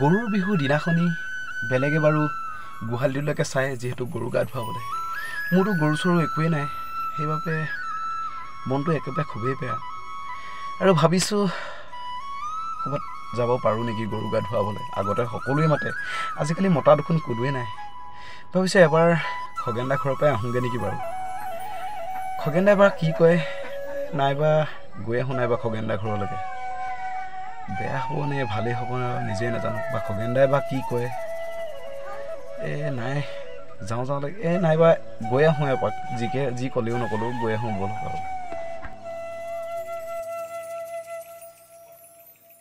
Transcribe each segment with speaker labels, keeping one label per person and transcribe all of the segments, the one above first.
Speaker 1: গৰুৰ বিহুৰ দিনাখনি বেলেগে বাৰু গোহালিটোলৈকে চায় যিহেতু গৰু গা ধুৱাবলৈ মোৰতো গৰু চৰু একোৱেই নাই সেইবাবে মনটো একেবাৰে খুবেই বেয়া। আৰু ভাবিছোঁ ক'ৰবাত যাব পাৰোঁ নেকি গৰু গা ধুৱাবলৈ আগতে সকলোৱে মাতে আজিকালি মতা দেখোন কোনোৱে নাই। ভাবিছোঁ এবাৰ খগেন দা ঘৰৰ পৰাই আহোঁগৈ নেকি বাৰু। খগেন দাই এবাৰ কি কয় নাইবা গৈ আহোঁ নাইবা খগেন দা ঘৰলৈকে। বেয়া হ'ব নে ভালেই হ'ব নে নিজেই নাজানো বা খগেন দাই বা কি কয়। এই নাই যাওঁ যাওঁ লাগে। এই নাইবা গৈ আহোঁ এপাক যিকে যি ক'লেও নক'লেও গৈ আহোঁ ব'লক আৰু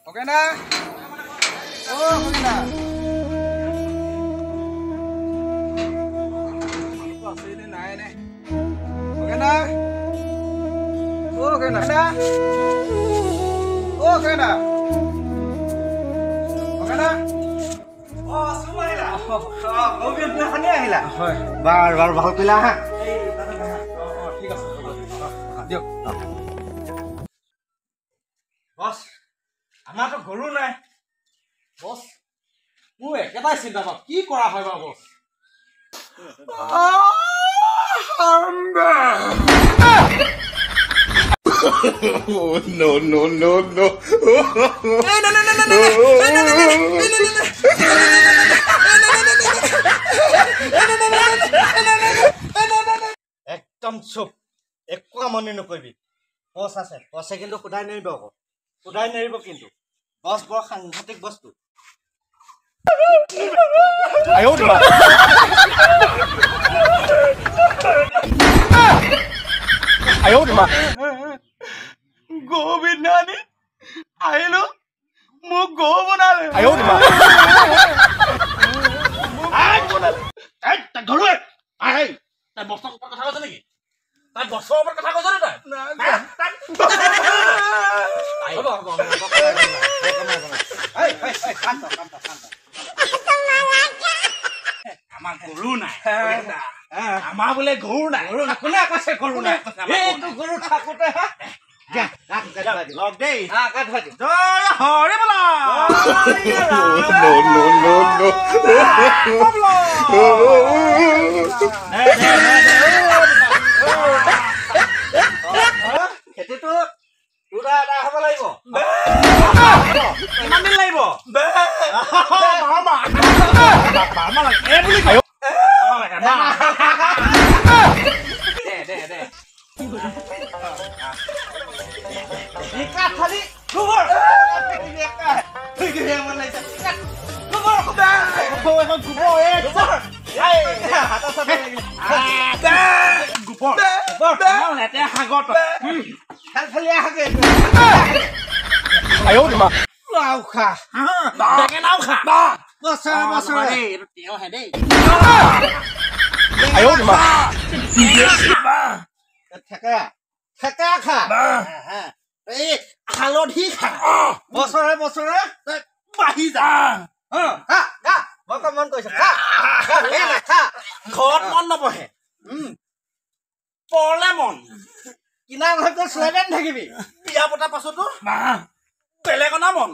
Speaker 2: খগেনা অ খগেনা আছেনে নাই নে? খগেনা
Speaker 3: বাৰু বাৰু ভালো কৰিলা
Speaker 2: আছে দিয়ক
Speaker 3: বছ আমাৰতো গৰু নাই
Speaker 2: বছ মোৰ একেটাই চিন্তা বাৰু কি কৰা হয় বাৰু boss
Speaker 4: no, no, no, no.
Speaker 3: আমনি নকৰিবি। বছ আছে বছে কিন্তু সোধাই নেৰিব আকৌ। সোধাই নেৰিব কিন্তু। বছ বৰ সাংঘাতিক বস্তু।
Speaker 2: আহিলো। মোক বনালে।
Speaker 5: কথা কৈছে নেকি? ওপৰত কথা কৈছে নে। আমাৰ গৰু নাই আমাৰ বোলে গৰু নাই
Speaker 3: গৰু নাই, কোনে কৈছে গৰু নাই এইটো গৰু থাকোতে।
Speaker 5: লগ দেই। জয় হৰি বলা
Speaker 4: no, no, no, no.
Speaker 3: খেতিটো দুটা এটা হ'ব লাগিব
Speaker 5: কিমান দিন লাগিব বাৰমাহ লাগে এই বুলি কয় অ, এমাহ।
Speaker 3: দে দে দে নিকা খালি গোবৰ নিকা থৈ গৈ আমাৰ লাগিছে নিকা, গোবৰ গোবৰ এখন গোবৰ এই গোবৰ এই, হাতৰ চাপে লাগিলে
Speaker 5: গোবৰ
Speaker 3: গোবৰ
Speaker 5: ইমান লেতেৰা সাগৰ তই উম,
Speaker 3: খেল খেলি আহাগে লাও খা
Speaker 5: বেঙেনাও খা
Speaker 3: বছৰে
Speaker 5: অ,
Speaker 3: বছৰে
Speaker 5: নহয় দেই, এইটো তেওঁহে দেই
Speaker 3: থেকেৰা থেকেৰা খা হা। এই হালধি খা বছৰে বছৰে তই বাঢ়ি যা অ, খা খা মই কম মন কৰিছো খা খা, এই না, খা
Speaker 5: ঘৰত মন নবহে
Speaker 3: উম
Speaker 5: পৰলে মন
Speaker 3: চুৱেটাৰ থাকিবি
Speaker 5: বিয়া পতাৰ পাছতো? বেলেগ অনা মন।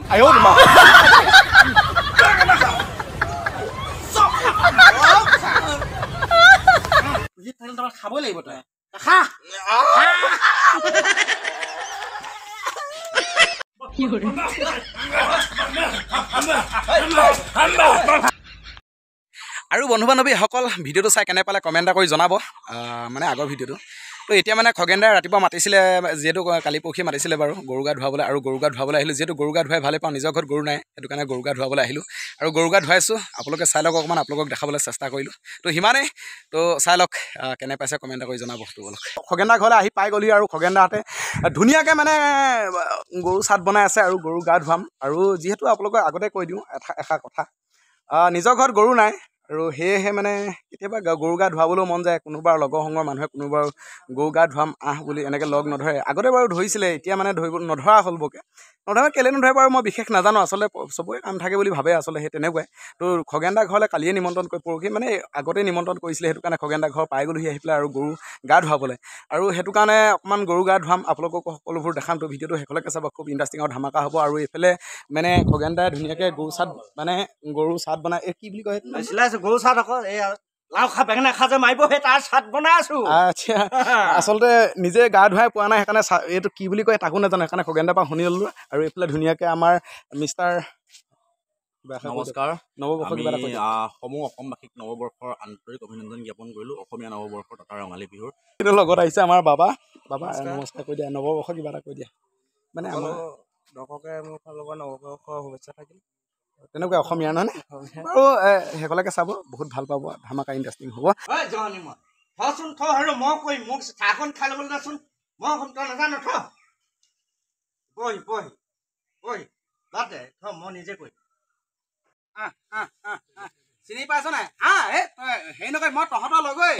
Speaker 5: খাবই লাগিব তই। খা
Speaker 1: আৰু বন্ধু বান্ধৱীসকল ভিডিঅ'টো চাই কেনে পালে কমেণ্ট এটা কৰি জনাব। মানে আগৰ ভিডিঅ'টো। তো এতিয়া মানে খগেন দাই ৰাতিপুৱা মাতিছিলে যিহেতু কালি পৰহি মাতিছিলে বাৰু গৰু গা ধুৱাবলৈ আৰু গৰু গা ধুৱাবলৈ আহিলোঁ। যিহেতু গৰু গা ধুৱাই ভালেই পাওঁ নিজৰ ঘৰত গৰু নাই সেইটো কাৰণে গৰু গা ধুৱাবলৈ আহিলোঁ। আৰু গৰু গা ধুৱাইছোঁ আপোনালোকে চাই লওক অকণমান আপোনালোকক দেখাবলৈ চেষ্টা কৰিলোঁ। তো সিমানেই তো চাই লওক কেনে পাইছে কমেণ্ট কৰি জনাব তো বলক খগেন দা ঘৰলৈ আহি পাই গ'লি আৰু খগেন দাহঁতে ধুনীয়াকৈ মানে গৰু চাট বনাই আছে আৰু গৰু গা ধুৱাম। আৰু যিহেতু আপোনালোকক আগতে কৈ দিওঁ এষাৰ কথা নিজৰ ঘৰত গৰু নাই আৰু সেয়েহে মানে কেতিয়াবা গৰু গা ধুৱাবলৈও মন যায় কোনোবা লগৰ সংগৰ মানুহে কোনোবা গৰু গা ধুৱাম আহ বুলি এনেকৈ লগ নধৰে। আগতে বাৰু ধৰিছিলে এতিয়া মানে ধৰিব নধৰা হ'ল বৰকৈ। নধৰা কেলৈ নধৰে বাৰু মই বিশেষ নাজানো আচলতে চবৰে কাম থাকে বুলি ভাবে আচলতে সেই তেনেকুৱাই। তো খগেন দা ঘৰলৈ কালিয়ে নিমন্ত্ৰণ কৰি পৰহি মানে আগতেই নিমন্ত্ৰণ কৰিছিলে সেইটো কাৰণে খগেন দা ঘৰ পাই গ'লোহি আহি পেলাই আৰু গৰু গা ধুৱাবলৈ। আৰু সেইটো কাৰণে অকণমান গৰু গা ধুৱাম আপোনালোককো সকলোবোৰ দেখাম তো ভিডিঅ'টো শেষলৈকে চাব খুব ইণ্টাৰেষ্টিং আৰু ধামাকা হ'ব। আৰু এইফালে মানে খগেন দাই ধুনীয়াকৈ গৰু চাট মানে গৰু চাট বনাই এই কি বুলি কয়
Speaker 3: চিলাইছো গৰু চাট আকৌ এই লাও খা বেঙেনা খা যে মাৰিব সেই তাৰ চাট বনাই আছো
Speaker 1: আচ্ছা আচলতে নিজে গা ধুৱাই পোৱা নাই সেইকাৰণে চা- এইটো কি বুলি কয় তাকো নাজানো সেইকাৰণে খগেন দাৰ পৰা শুনি ল'লোঁ আৰু এইফালে ধুনীয়াকৈ আমাৰ মিষ্টাৰ।
Speaker 5: নমস্কাৰ।
Speaker 1: নৱবৰ্ষ
Speaker 5: সমূহ অসমবাসীক নৱবৰ্ষৰ আন্তৰিক অভিনন্দন জ্ঞাপন কৰিলোঁ। অসমীয়া নৱবৰ্ষৰ তথা ৰঙালী বিহুৰ।
Speaker 1: কিন্তু লগত আহিছে আমাৰ বাবা। বাবা নমস্কাৰ। কৈ দিয়া নৱবৰ্ষ কিবা এটা কৈ দিয়া। মানে আমাৰ
Speaker 3: দৰ্শকে মোৰ ফালৰ পৰা নৱবৰ্ষৰ শুভেচ্ছা থাকিল।
Speaker 1: তেনেকুৱা অসমীয়া নহয় নে বাৰু এ, শেষলৈকে চাব বহুত ভাল পাব ধামাকা ইণ্টাৰেষ্টিং হ'ব।
Speaker 3: ঐ জনি মই থচোন থ আৰু মই কৰিম মোক চাহকণ খাই ল'বলৈ দেচোন মই কম তই নাজানো থ। বহি বহি বহি বাদ দে থ মই নিজে কৰিম।
Speaker 1: চিনি পাইছ নাই? আহ এই তই হেৰি নকয় মই তহঁতৰ লগৈ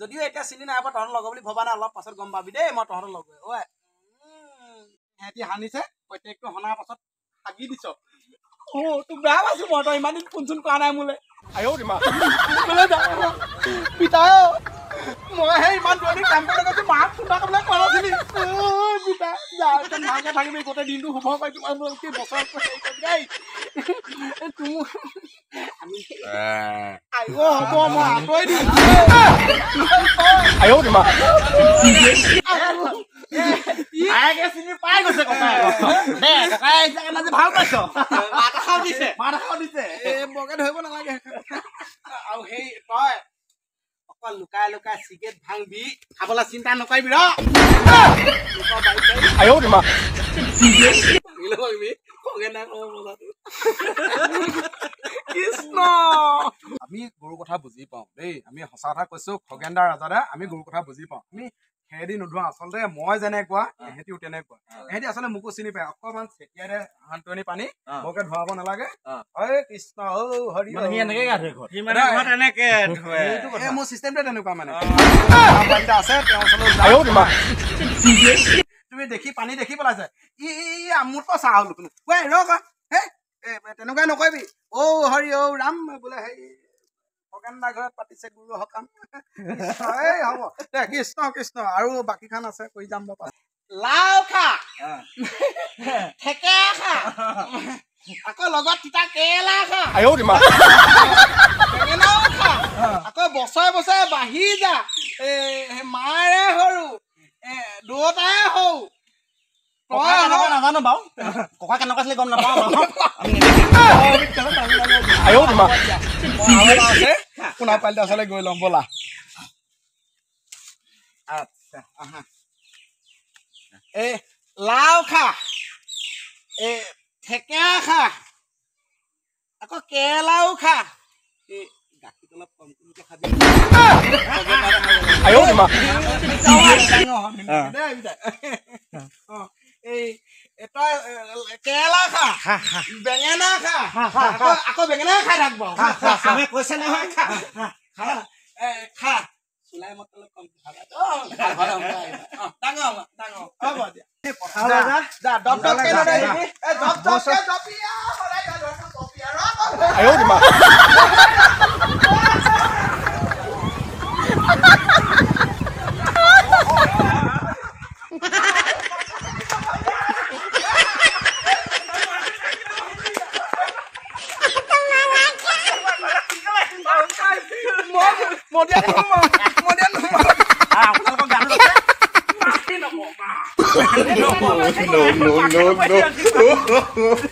Speaker 1: যদিও এতিয়া চিনি নাই পোৱা তহঁতৰ লগৰ বুলি ভবা নাই অলপ পাছত গম পাবি দেই মই তহঁতৰ লগৈ ঐ। সিহঁতি সানিছে প্ৰত্যেকটো সনাৰ পাছত থাকি দিছ। অ তোক বেয়া পাইছো মই তই ইমান দিন ফোন চোন কৰা নাই মোলৈ। আয়ো দিমা পিতা মই সেই ইমান দূৰণি কাম কৰি গৈছো মাক ফোন এটা কৰিবলৈ কোৱা নাছিলি। অ, পিতা যা একদম ভালকে থাকিবি গোটেই দিনটো শুভ পাই তোমাৰ কি বছৰ হেৰি কৰি দেই। তোৰ আমি আইঅ হ'ব মই আঁতৰি দিম। আইঅ দিমা।
Speaker 3: আয়েকে চিনি পাই গৈছে ককাই দে আজি ভাল পাইছ মাত এষাৰ দিছে
Speaker 1: মাত এষাৰ দিছে এই বৰকে ধৰিব নালাগে আৰু সেই তই অকল লুকাই লুকাই চিগেট ভাঙবি খাবলৈ চিন্তা নকৰিবি ৰ আয়ো দিমা কৃষ্ণ আমি গৰুৰ কথা বুজি পাওঁ দেই আমি সঁচা কথা কৈছো খগেনদাৰ ৰাজাদা আমি গৰুৰ কথা বুজি পাওঁ আমি সেহেদি নোধোৱা। আচলতে মই যেনেকুৱা এহেঁতিও তেনেকুৱা। এহেঁতি আচলতে মোকো চিনি পায়। অকণমান চেতিয়াই দে হান্তনি পানী। বৰকে ধুৱাব নালাগে।
Speaker 5: অ।
Speaker 1: ঐ কৃষ্ণ ঐ হৰি
Speaker 5: এনেকৈ গা ধুৱে ঘৰত।
Speaker 3: সি মানে ঘৰত এনেকে ধুৱে।
Speaker 1: এই মোৰ চিষ্টেমটোৱে তেনেকুৱা মানে। আছে ওচৰলৈ। তুমি দেখি পানী দেখি পেলাইছে। ই আমোতকৈ চাহ হলো। কোনো ঐ ৰ তেনেকুৱাই নকৰিবি। অ হৰি অ ৰাম বোলে হেৰি। খগেন দা ঘৰত পাতিছে গুৰু সকাম কৃষ্ণ, এই হ'ব। দে কৃষ্ণ কৃষ্ণ আৰু বাকীখন আছে কৰি যাম বাৰু পাছত। লাও খা। থেকেৰা খা। আকৌ লগত তিতা কেৰেলা খা। বেঙেনাও খা। আকৌ বছৰে বছৰে বাঢ়ি যা। মাৰে সৰু। এ দুটাই সৰু।
Speaker 3: নাজানো বাৰু। ককাই কেনেকুৱা আছিলে গম নাপাওঁ বাৰু
Speaker 1: শুনা পালি আচলতে গৈ ল'ম ব'লা। আচ্ছা আহা। এ লাও খা। এ থেকেৰা খা। আকৌ কেৰেলাও খা। এ গাখীৰটো অলপ কম কমকৈ খাবি। অ, এই এ তই কেৰেলা খা। বেঙেনা খা। আকৌ আকৌ বেঙেনা খাই থাকব
Speaker 3: আমি কৈছে নহয় খা।
Speaker 1: খা খা। চুলাই অলপ কম ভাল, ভাল, ভাল, অ, ডাঙৰ হ'ব, ডাঙৰ হ'ব। দিয়া।
Speaker 3: পথাৰলৈ
Speaker 4: no, no, no, no.